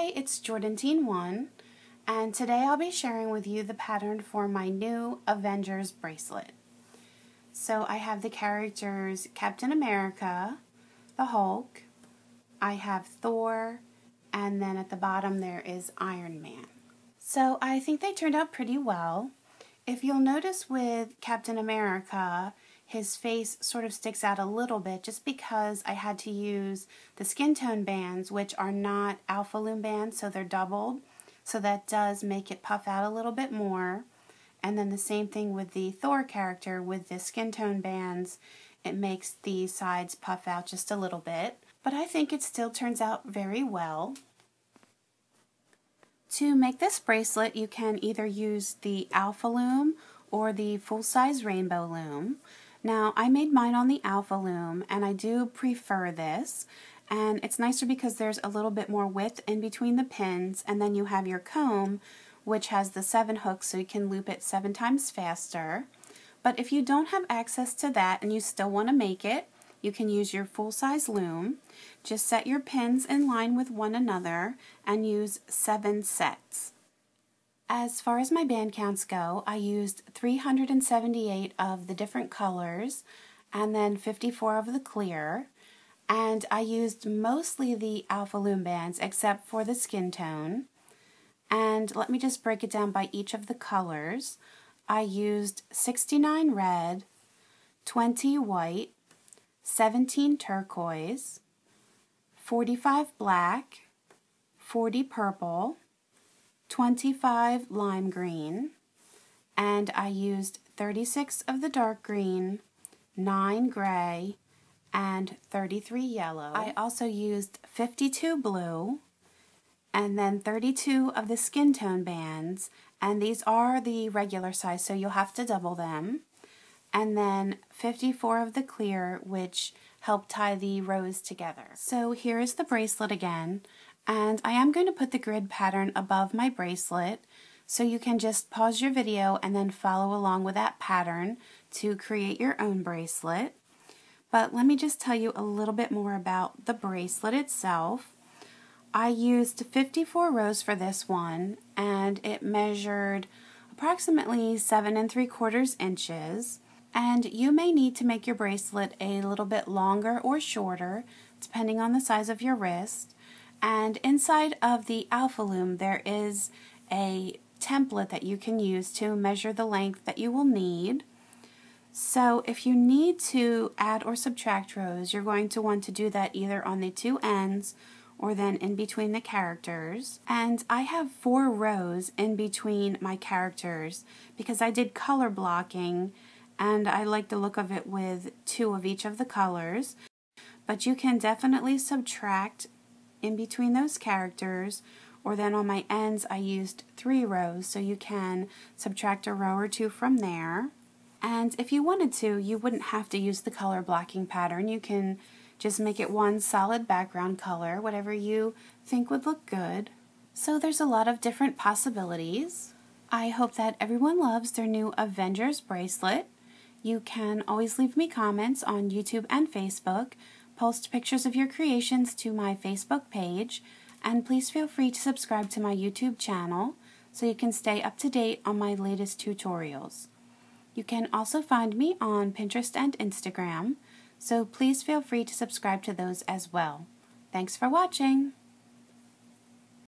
Hi, it's Jordantine 1, and today I'll be sharing with you the pattern for my new Avengers bracelet. So I have the characters Captain America, the Hulk, I have Thor, and then at the bottom there is Iron Man. So I think they turned out pretty well. If you'll notice with Captain America, his face sort of sticks out a little bit just because I had to use the skin tone bands, which are not alpha loom bands, so they're doubled. So that does make it puff out a little bit more. And then the same thing with the Thor character with the skin tone bands, it makes the sides puff out just a little bit. But I think it still turns out very well. To make this bracelet, you can either use the Alpha Loom or the full-size rainbow loom. Now, I made mine on the Alpha Loom, and I do prefer this. And it's nicer because there's a little bit more width in between the pins, and then you have your comb, which has the seven hooks, so you can loop it seven times faster. But if you don't have access to that and you still want to make it, you can use your full-size loom. Just set your pins in line with one another and use seven sets. As far as my band counts go, I used 378 of the different colors and then 54 of the clear. And I used mostly the Alpha Loom bands except for the skin tone. And let me just break it down by each of the colors. I used 69 red, 20 white, 17 turquoise, 45 black, 40 purple, 25 lime green, and I used 36 of the dark green, 9 gray, and 33 yellow. I also used 52 blue, and then 32 of the skin tone bands, and these are the regular size, so you'll have to double them. And then 54 of the clear, which help tie the rows together. So here is the bracelet again. And I am going to put the grid pattern above my bracelet so you can just pause your video and then follow along with that pattern to create your own bracelet. But let me just tell you a little bit more about the bracelet itself. I used 54 rows for this one and it measured approximately 7 and 3 quarters inches and you may need to make your bracelet a little bit longer or shorter depending on the size of your wrist and inside of the Alpha Loom, there is a template that you can use to measure the length that you will need. So if you need to add or subtract rows, you're going to want to do that either on the two ends or then in between the characters. And I have four rows in between my characters because I did color blocking and I like the look of it with two of each of the colors. But you can definitely subtract in between those characters or then on my ends I used three rows so you can subtract a row or two from there. And if you wanted to you wouldn't have to use the color blocking pattern. You can just make it one solid background color whatever you think would look good. So there's a lot of different possibilities. I hope that everyone loves their new Avengers bracelet. You can always leave me comments on YouTube and Facebook post pictures of your creations to my Facebook page, and please feel free to subscribe to my YouTube channel so you can stay up to date on my latest tutorials. You can also find me on Pinterest and Instagram, so please feel free to subscribe to those as well. Thanks for watching!